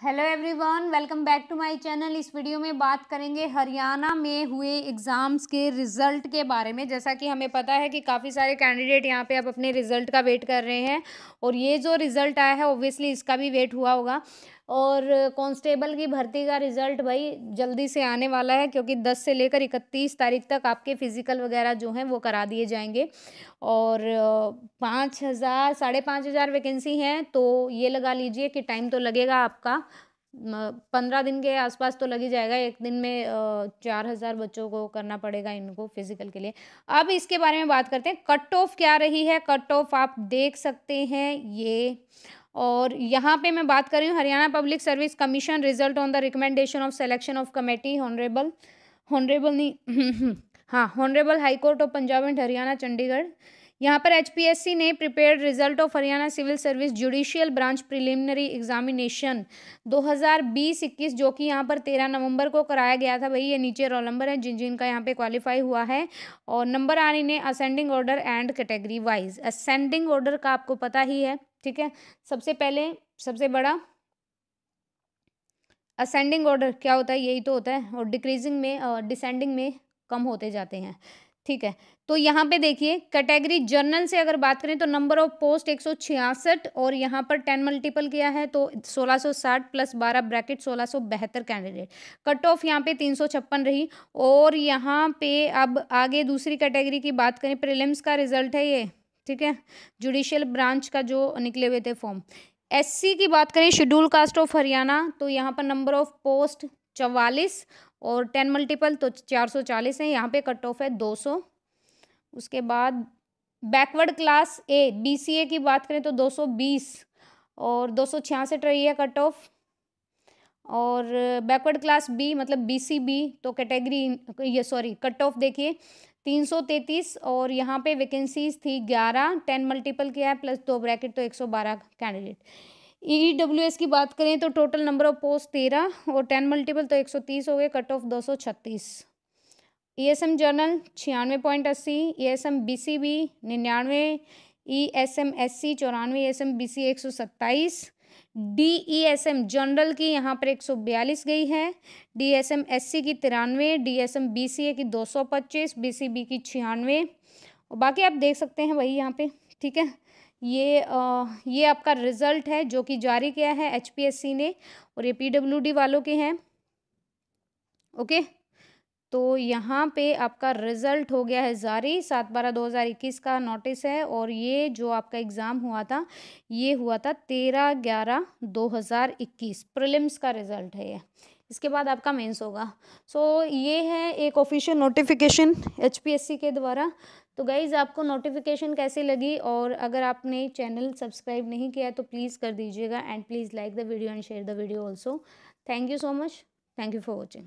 Hello everyone welcome back to my channel इस video में बात करेंगे हरियाणा में हुए एग्ज़ाम्स के रिज़ल्ट के बारे में। जैसा कि हमें पता है कि काफ़ी सारे कैंडिडेट यहाँ पे अब अपने रिज़ल्ट का वेट कर रहे हैं। और ये जो रिज़ल्ट आया है ओब्वियसली इसका भी वेट हुआ होगा। और कांस्टेबल की भर्ती का रिज़ल्ट भाई जल्दी से आने वाला है, क्योंकि 10 से लेकर 31 तारीख तक आपके फ़िज़िकल वगैरह जो हैं वो करा दिए जाएँगे। और पाँच हज़ार, साढ़े पाँच हज़ार वैकेंसी हैं तो ये लगा लीजिए कि टाइम तो लगेगा आपका। पंद्रह दिन के आसपास तो लग ही जाएगा, एक दिन में चार हज़ार बच्चों को करना पड़ेगा इनको फ़िज़िकल के लिए। अब इसके बारे में बात करते हैं, कट ऑफ़ क्या रही है? कट ऑफ़ आप देख सकते हैं, ये और यहाँ पे मैं बात कर रही हूँ, Haryana public service commission result on the recommendation of selection of committee honourable honourable नहीं हाँ honourable high court of Punjab and Haryana Chandigarh यहाँ पर एचपीएससी ने prepared result of Haryana civil service judicial branch preliminary examination 2020-21 जो कि यहाँ पर 13 नवंबर को कराया गया था। भाई, ये नीचे रोल नंबर है, जिन जिनका यहाँ पे क्वालिफाई हुआ है। और नंबर आने ने ascending order and category wise ascending order का आपको पता ही है। ठीक है? सबसे पहले, सबसे बड़ा असेंडिंग ऑर्डर क्या होता है? यही तो होता है और डिक्रीजिंग में डिसेंडिंग में कम होते जाते हैं। ठीक है? तो यहाँ पे देखिए कैटेगरी जर्नल से अगर बात करें तो नंबर ऑफ़ पोस्ट एक सौ छियासठ और यहाँ पर टेन मल्टीपल किया है तो 1660 प्लस 12 ब्रैकेट सोलह कैंडिडेट कट ऑफ़ यहाँ पे तीन सौ छप्पन रही और यहाँ पे अब आगे दूसरी कैटेगरी की बात करें प्रिलिम्स का रिज़ल्ट है ये। ठीक है? जुडिशियल ब्रांच का जो निकले हुए थे फॉर्म एससी की बात करें शेड्यूल कास्ट ऑफ़ हरियाणा तो यहाँ पर नंबर ऑफ़ पोस्ट चवालीस और टेन मल्टीपल तो चार सौ चालीस है। यहाँ पे कट ऑफ़ है दो सौ। उसके बाद backward class A B C A की बात करें तो दो सौ बीस और दो सौ छियासठ रही है कट ऑफ़ और बैकवर्ड क्लास बी मतलब बी सी बी तो कैटेगरी ये सॉरी कट ऑफ़ देखिए। तीन सौ तैंतीस और यहाँ पे वैकेंसीज थी ग्यारह टेन मल्टीपल किया है प्लस दो ब्रैकेट तो एक सौ बारह कैंडिडेट ई डब्ल्यू एस की बात करें तो टोटल नंबर ऑफ़ पोस्ट तेरह और टेन मल्टीपल तो एक सौ तीस हो गए कट ऑफ़ दो सौ छत्तीस. ई एस एम जर्नल छियानवे पॉइंट अस्सी E S M B C B निन्यानवे E S M S C चौरानवे E S M B C एक सौ सत्ताईस D E S M general की यहाँ पर एक सौ बयालीस गई है। D S M S C की तिरानवे D S M B C A की दो सौ पच्चीस बी सी बी की छियानवे। और बाकी आप देख सकते हैं वही यहाँ पे ठीक है? ये आ, ये आपका रिज़ल्ट है जो कि जारी किया है एच पी एस सी ने और ये पी डब्ल्यू डी वालों के हैं। ओके? तो यहाँ पे आपका रिज़ल्ट हो गया है जारी। सात बारह दो हज़ार इक्कीस का नोटिस है और ये जो आपका एग्ज़ाम हुआ था ये हुआ था तेरह ग्यारह दो हज़ार इक्कीस। प्रिलिम्स का रिज़ल्ट है ये। इसके बाद आपका मेंस होगा। सो so, ये है एक ऑफिशियल नोटिफिकेशन एचपीएससी के द्वारा। तो गाइज़ आपको नोटिफिकेशन कैसी लगी? और अगर आपने चैनल सब्सक्राइब नहीं किया तो प्लीज़ कर दीजिएगा। And please like the video and share the video also thank you so much thank you for watching